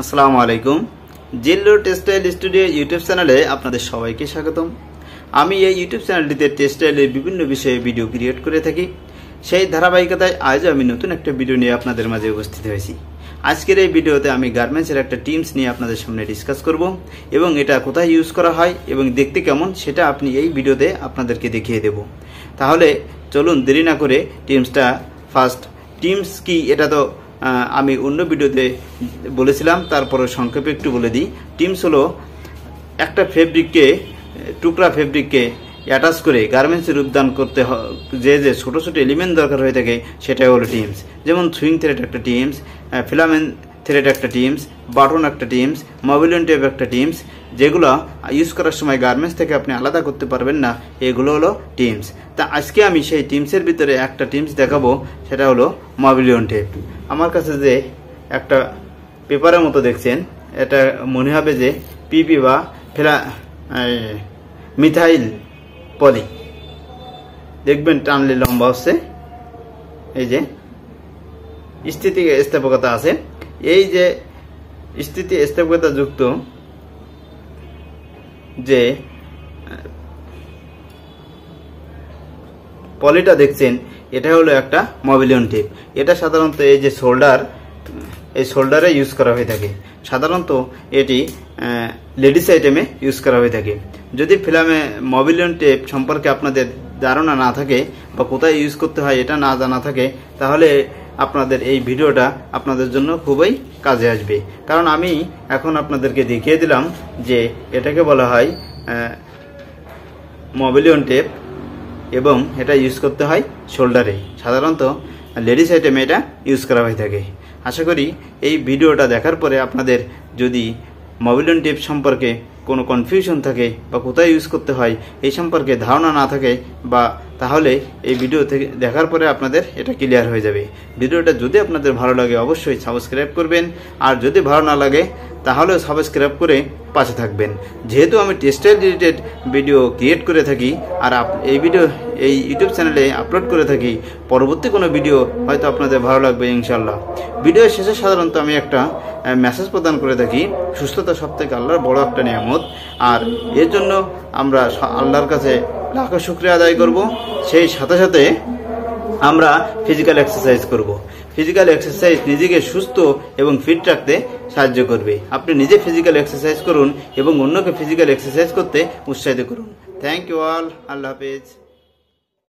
আসসালামু আলাইকুম। জিল্লু textile studio YouTube চ্যানেলে আপনাদের সবাইকে স্বাগতম। আমি এই ইউটিউব চ্যানেলটিতে টেক্সটাইলের বিভিন্ন বিষয়ে ভিডিও ক্রিয়েট করে থাকি। সেই ধারাবাহিকতায় আজও আমি নতুন একটা ভিডিও নিয়ে আপনাদের মাঝে উপস্থিত হয়েছি। আজকের এই ভিডিওতে আমি গার্মেন্টসের একটা টিমস নিয়ে আপনাদের সামনে ডিসকাস করব এবং এটা কোথায় ইউজ করা হয় এবং দেখতে কেমন সেটা আপনি এই ভিডিওতে আপনাদেরকে দেখিয়ে দেব। তাহলে চলুন দেরি না করে টিমসটা ফার্স্ট। টিমস কি? এটা তো আমি অন্য ভিডিওতে বলেছিলাম, তারপরে সংক্ষেপে একটু বলে দিই। টিমস হলো একটা ফেব্রিককে, টুকরা ফেব্রিককে অ্যাটাচ করে গার্মেন্টসে রূপদান করতে যে যে ছোটো ছোটো এলিমেন্ট দরকার হয়ে থাকে, সেটাই হলো টিমস যেমন সুইং থ্রেড একটা টিমস ফিলামেন্ট থ্রেড একটা টিমস বাটন একটা টিমস মোবিলিয়ন টেপ একটা টিমস যেগুলো ইউজ করার সময় গার্মেন্টস থেকে আপনি আলাদা করতে পারবেন না, এগুলো হলো টিমস তা আজকে আমি সেই টিমসের ভিতরে একটা টিমস দেখাবো, সেটা হলো মোবিলিয়ন টেপ আমার কাছে যে একটা পেপারের মতো দেখছেন, এটা মনে হবে যে পিপি বা ফেলা মিথাইল পলি। দেখবেন টানলে লম্বা হচ্ছে। এই যে স্থিতি স্থাপকতা আছে। এই যে স্থিতি স্থাপকতা যুক্ত যে পলিটা দেখছেন, এটা হলো একটা মবিলিয়ন টেপ এটা সাধারণত এই যে শোল্ডার এই শোল্ডারে ইউজ করা হয়ে থাকে। সাধারণত এটি লেডিস আইটেমে ইউজ করা হয়ে থাকে। যদি ফিল্মে মবিলিয়ন টেপ সম্পর্কে আপনাদের ধারণা না থাকে বা কোথায় ইউজ করতে হয় এটা না জানা থাকে, তাহলে আপনাদের এই ভিডিওটা আপনাদের জন্য খুবই কাজে আসবে। কারণ আমি এখন আপনাদেরকে দেখিয়ে দিলাম যে এটাকে বলা হয় মোবিলিয়ন টেপ এবং এটা ইউজ করতে হয় শোল্ডারে। সাধারণত লেডিস আইটেমে এটা ইউজ করা হয়ে থাকে। আশা করি এই ভিডিওটা দেখার পরে আপনাদের যদি মোবিলিয়ন টিপ সম্পর্কে কোনো কনফিউশন থাকে বা কোথায় ইউজ করতে হয় এই সম্পর্কে ধারণা না থাকে বা তাহলে এই ভিডিও থেকে দেখার পরে আপনাদের এটা ক্লিয়ার হয়ে যাবে। ভিডিওটা যদি আপনাদের ভালো লাগে অবশ্যই সাবস্ক্রাইব করবেন। আর যদি ভালো না লাগে তাহলেও সাবস্ক্রাইব করে পাশে থাকবেন। যেহেতু আমি টেক্সটাইল রিলেটেড ভিডিও ক্রিয়েট করে থাকি, আর এই ভিডিও এই ইউটিউব চ্যানেলে আপলোড করে থাকি, পরবর্তী কোনো ভিডিও হয়তো আপনাদের ভালো লাগবে ইনশাল্লাহ ভিডিওর শেষে সাধারণত আমি একটা মেসেজ প্রদান করে থাকি, সুস্থতা সব থেকে আল্লাহর বড় একটা নিয়ামত। আর এর জন্য আমরা আল্লাহর কাছে লাখো শুক্রিয়া আদায় করব। সেই সাথে সাথে আমরা ফিজিক্যাল এক্সারসাইজ করব। ফিজিক্যাল এক্সারসাইজ নিজেকে সুস্থ এবং ফিট রাখতে সাহায্য করবে। আপনি নিজে ফিজিক্যাল এক্সারসাইজ করুন এবং অন্যকে ফিজিক্যাল এক্সারসাইজ করতে উৎসাহিত করুন। থ্যাংক ইউ অল আল্লাহ হাফেজ।